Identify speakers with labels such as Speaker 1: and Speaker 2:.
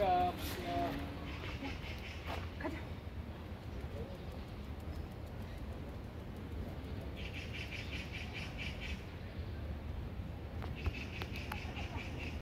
Speaker 1: uh, uh,